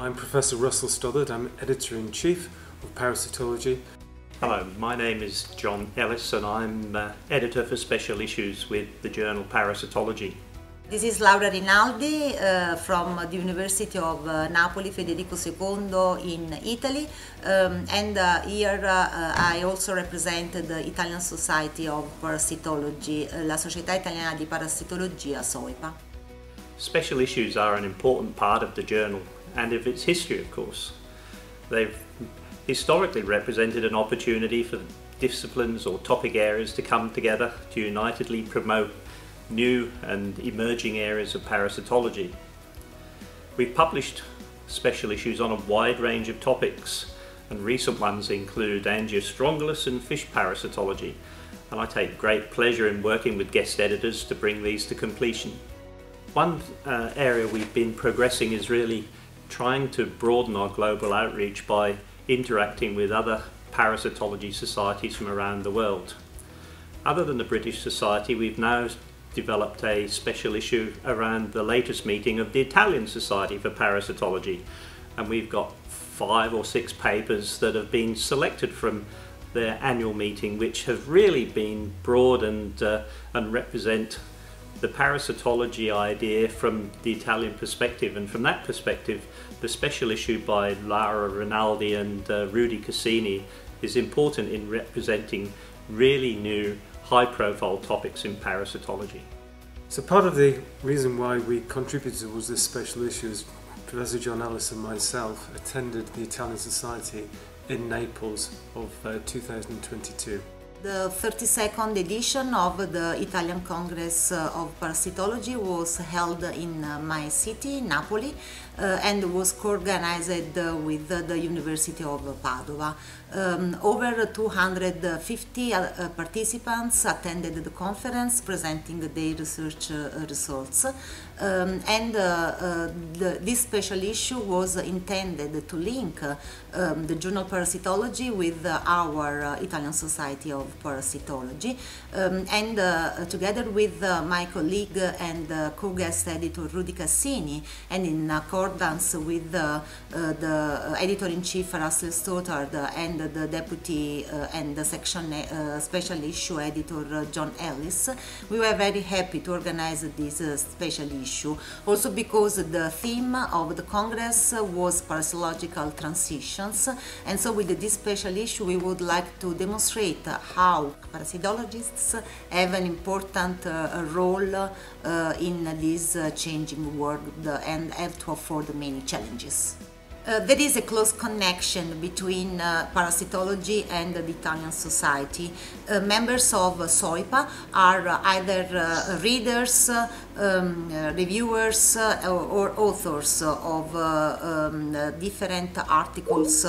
I'm Professor Russell Stothard, I'm Editor-in-Chief of Parasitology. Hello, my name is John Ellis and I'm uh, Editor for Special Issues with the journal Parasitology. This is Laura Rinaldi uh, from the University of uh, Napoli Federico II in Italy um, and uh, here uh, I also represent the Italian Society of Parasitology, uh, la Società Italiana di Parassitologia SOIPA. Special issues are an important part of the journal and of its history of course. They've historically represented an opportunity for disciplines or topic areas to come together to unitedly promote new and emerging areas of parasitology. We've published special issues on a wide range of topics and recent ones include Angiostrongylus and fish parasitology and I take great pleasure in working with guest editors to bring these to completion. One uh, area we've been progressing is really trying to broaden our global outreach by interacting with other parasitology societies from around the world. Other than the British Society, we've now developed a special issue around the latest meeting of the Italian Society for Parasitology and we've got five or six papers that have been selected from their annual meeting which have really been broad and, uh, and represent the parasitology idea from the Italian perspective and from that perspective the special issue by Laura Rinaldi and uh, Rudi Cassini is important in representing really new high profile topics in parasitology. So part of the reason why we contributed towards this special issue is Professor John Ellis and myself attended the Italian Society in Naples of uh, 2022. The 32nd edition of the Italian Congress uh, of Parasitology was held in uh, my city, Napoli, uh, and was co-organized with the University of Padova. Um, over 250 uh, participants attended the conference presenting their research uh, results um, and uh, the, this special issue was intended to link um, the journal Parasitology with our Italian Society of Parasitology. Um, and uh, together with uh, my colleague and uh, co-guest editor Rudi Cassini and in accordance with the editor-in-chief Russell Stothard and the deputy and the section special issue editor John Ellis, we were very happy to organize this special issue, also because the theme of the Congress was parasitological and so with this special issue we would like to demonstrate how parasitologists have an important uh, role uh, in this uh, changing world and have to afford many challenges. Uh, there is a close connection between uh, parasitology and the Italian society. Uh, members of SOIPA are either readers, um, reviewers or, or, authors of um, different articles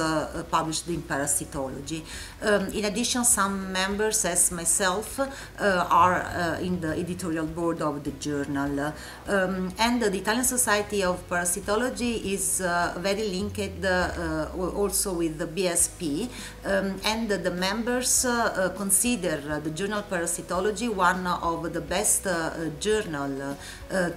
published in parasitology. Um, in addition, some members, as myself, are in the editorial board of the journal. Um, and the Italian Society of Parasitology is very linked uh, also with the BSP um, and the members uh, consider the journal Parasitology one of the best uh, journal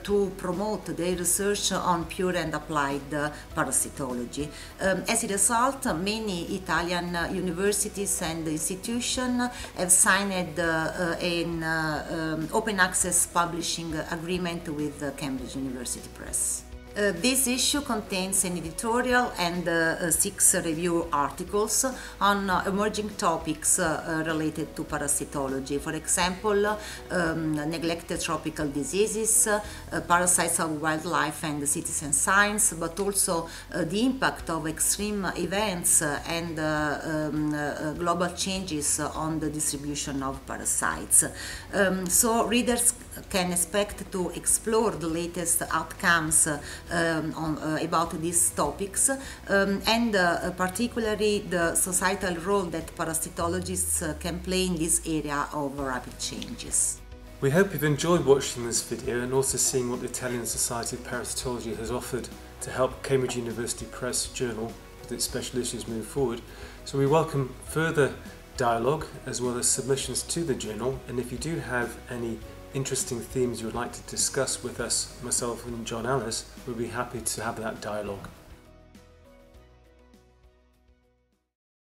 to promote their research on pure and applied parasitology. Um, as a result, many Italian universities and institutions have signed an um, open access publishing agreement with Cambridge University Press. Uh, this issue contains an editorial and uh, six review articles on uh, emerging topics uh, uh, related to parasitology. For example, um, neglected tropical diseases, uh, parasites of wildlife and citizen science, but also the impact of extreme events and um, global changes on the distribution of parasites. Um, so readers can expect to explore the latest outcomes um, on, uh, about these topics um, and uh, particularly the societal role that parasitologists uh, can play in this area of rapid changes. We hope you've enjoyed watching this video and also seeing what the Italian Society of Parasitology has offered to help Cambridge University Press Journal with its special issues move forward. So we welcome further dialogue as well as submissions to the journal and if you do have any interesting themes you would like to discuss with us, myself and John Ellis, we'd be happy to have that dialogue.